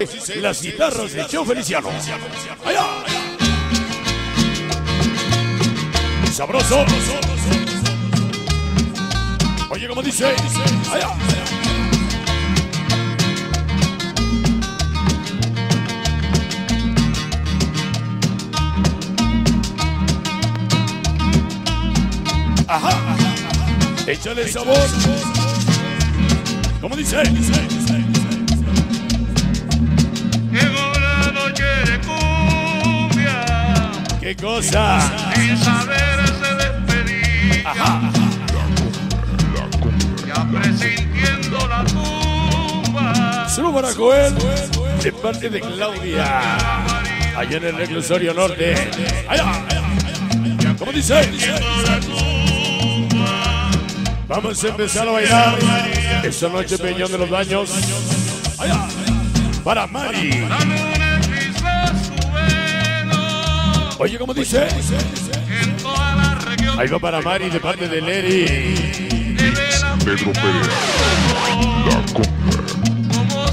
Las guitarras de Cheo Feliciano. ¡Allá! Sabroso. Oye, como dice. ¡Allá! Ajá. Échale sabor. Como dice. ¿Qué cosa? sin saberse despedir. Ajá. Ya presintiendo la tumba. Saludos para Joel, de parte de Claudia, allá en el reclusorio norte. Allá, ¿Cómo dice? Vamos a empezar a bailar esta noche Peñón de los Baños. Allá, para Mari. Oye, ¿cómo dice? En toda la región Ahí va para Mari de parte de Leri. Pedro como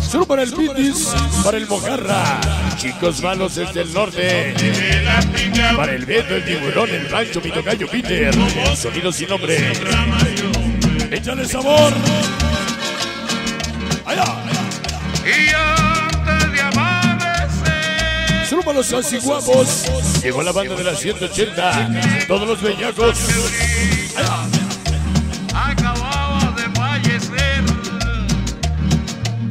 Solo para el Pitis, para el Mojarra. Chicos malos desde el norte. Para el Beto, el tiburón, el rancho, mi tocayo Peter. Sonido sin nombre. Échale sabor. Allá. Para los guapos. Llegó la banda de la 180. Todos los bellacos. Acababa de fallecer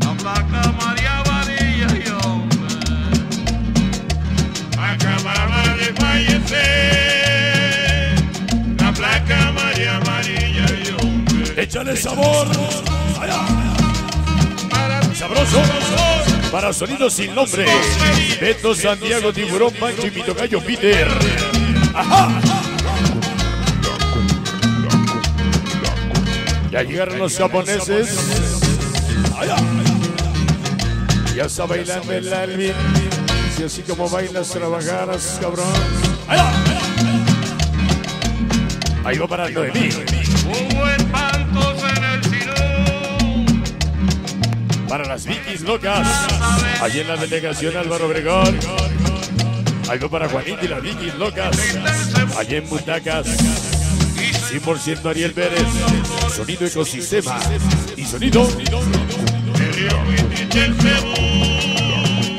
la placa María Varilla y hombre. Acababa de fallecer la placa María Amarilla y hombre. Échale sabor. Allá. Sabroso. Para sonido sin nombre. Beto, Santiago, Tiburón, Pancho y mi tocayo Peter. Ajá. Ya llegaron los japoneses. Ya está bailando el Alvin. Si así como bailas, trabajarás, cabrón. Ahí va para Noemí. Para las Vikis locas. Allí en la delegación Álvaro Obregón. Algo para Juanita y las Vikis locas. Allí en Butacas. 100% Ariel Pérez. Sonido ecosistema. Y sonido.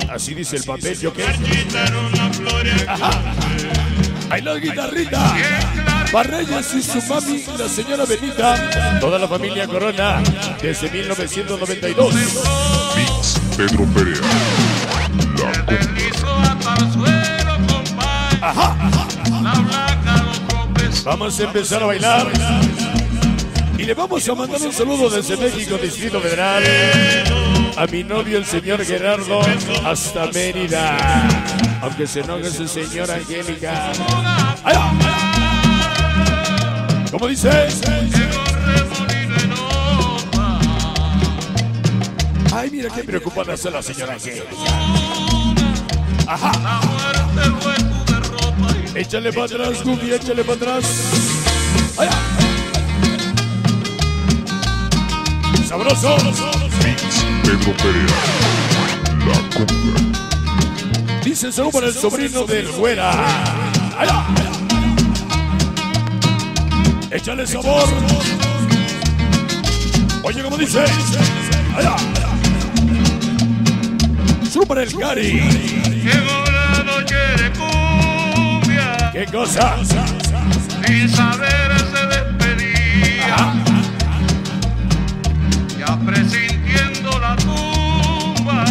Así dice el papel, yo qué. Ajá. Ahí la guitarrita. Para Reyes y su mami, la señora Benita. Toda la familia Corona. Desde 1992. Mix Pedro Perea, la. Ajá. Vamos a empezar a bailar. Y le vamos a mandar un saludo desde México, Distrito Federal. A mi novio, el señor Gerardo, hasta Mérida. Aunque se enoje su señora Angélica. ¡Allá! ¿Cómo dice? Ay, mira qué preocupada está la señora Angélica. Ajá. Échale para atrás, Gugi, échale para atrás. ¡Allá! Sabroso. Dice solo para el sobrino del güera. ¡Allá! Échale sabor. Oye, como dice. ¡Allá! Para el Cari. Llegó la noche de cumbia, ¿Qué cosa? sin saberse despedir. Ya presintiendo la tumba,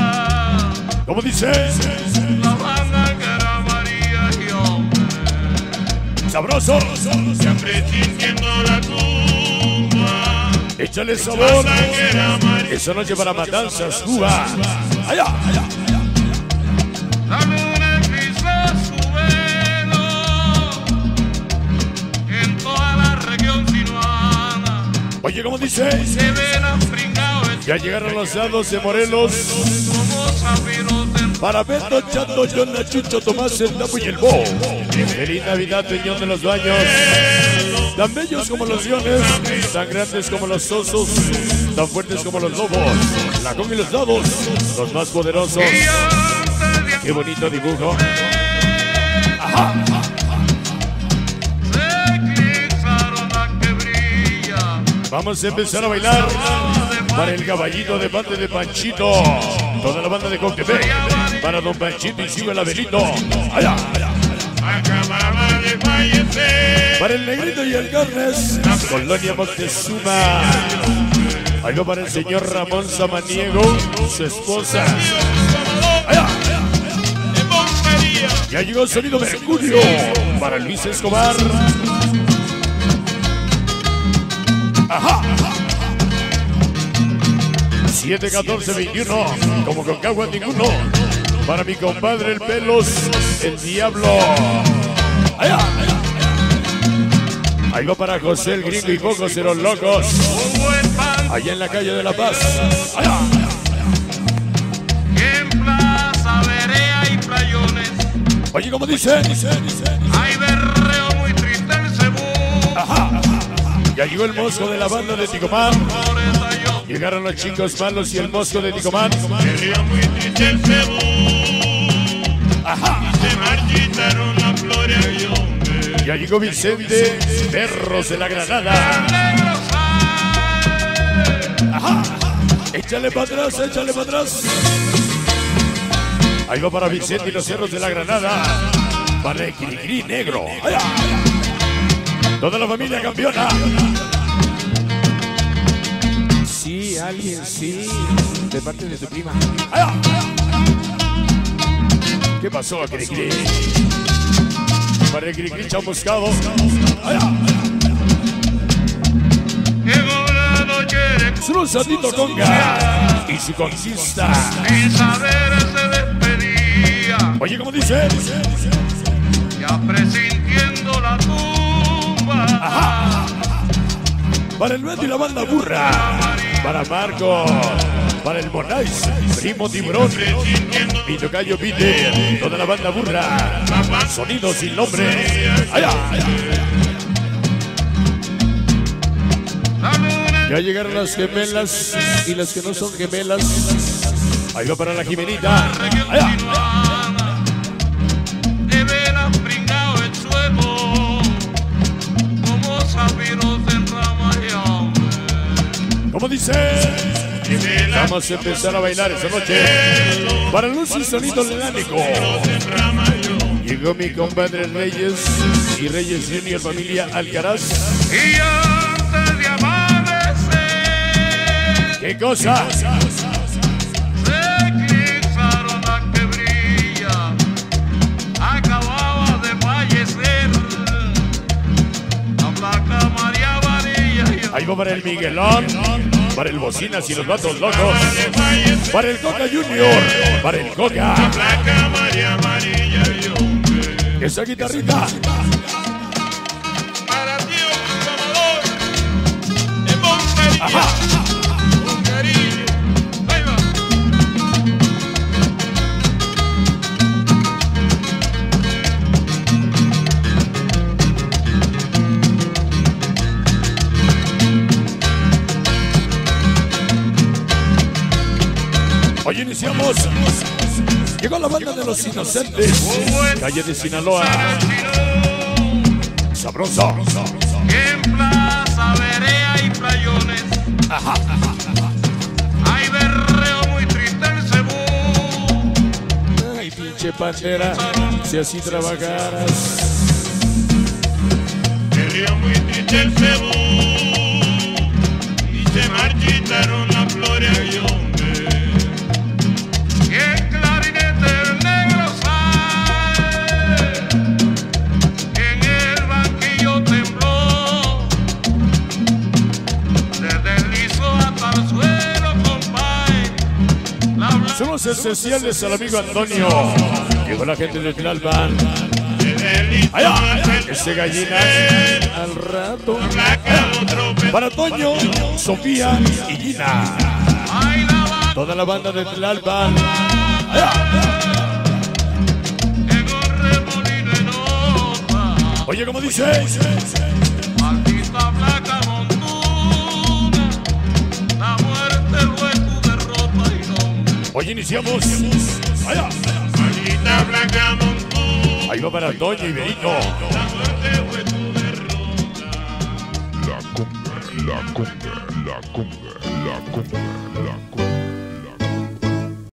¿Cómo dice? Sabroso. Ya presintiendo la tumba, Échale sabor. Esa noche para matanzas, Cuba. ¡Allá! La luna pisa su velo en toda la región sinuana. Oye, ¿cómo dice? Se ven afringados Ya llegaron los lados de Morelos. Para Beto, Chato, John, Chucho, Tomás, el Napo y el Bo. Feliz Navidad, Peñón de los Baños. Tan bellos como los leones, tan grandes como los osos. tan fuertes como los lobos. La conga y los dados, los más poderosos. Qué bonito dibujo. Ajá. Vamos a empezar a bailar para el caballito de parte de Panchito. Toda la banda de Coctepec. Para Don Panchito y Silvio Labelito. Allá, allá. Acababa de fallecer. Para el negrito y el carnes. Colonia Moctezuma. Algo para el señor Ramón Samaniego, su esposa. Allá. Ya llegó el sonido Mercurio para Luis Escobar. Ajá. 7, 14, 21. Como con cagua ninguno. Para mi compadre el pelos, el diablo. Allá, allá. Ahí va para José el gringo y pocos locos. Un buen pan Allá en la calle de La Paz. Allá. en plaza, verea y playones. Oye, como dice, dice, dice. Hay berreo muy triste el cebú. Ajá. Ya llegó el mosco de la banda de Ticomán. Llegaron los chicos malos y el mosco de Ticomán. quería muy triste el cebú. Ajá. Se marchitaron las flores y. Ya llegó Vicente, perros de la Granada. Ajá. Échale para atrás, échale para atrás. Ahí va para Vicente y los cerros de la Granada. Para el Quiricri negro. Allá. Toda la familia campeona. Sí, alguien sí. De parte de tu prima. Allá. ¿Qué pasó, Quiricri? Para el Quiricri chamuscado. Llegó la noche Santito Conga y su conquista. sin saber se despedía. Oye, ¿cómo dice? Ya presintiendo la tumba. Para el Beto y la banda burra. Para Marco. Para el Monais. Primo Tiburón. Mi tocayo Peter. Toda la banda burra. Sonido sin nombre. Allá, Ya llegaron las gemelas y las que no son gemelas. Ahí va para la Jimenita. Allá. Como sabinos en rama y hombre. ¿Cómo dice? Vamos a empezar a bailar esta noche. Para luz y sonido lenánico. Llegó mi compadre Reyes y Reyes Junior familia Alcaraz. Y antes de amanecer, ¿Qué cosa? Ahí va para el Miguelón, para el Bocinas y los Vatos Locos, para el Coca Junior, para el Coca, esa guitarrita. Para ti, Salvador, Hoy iniciamos. Llegó la banda de los inocentes. Calle de Sinaloa. Sabroso. En plaza, verea y playones. Hay berreo muy triste el cebú. Ay, pinche pantera. Si así trabajaras. Quería muy triste el cebú. Y se marchitaron las flores Somos especiales al amigo Antonio. Llegó la gente de Tlalpan. Allá, ese gallina al rato. Para Toño, Sofía y Gina. Toda la banda de Tlalpan. otra. Oye, como dice, Hoy iniciamos. Ahí va para Toño y Benito. la derrota. La conga, la conga, la conga, la conga.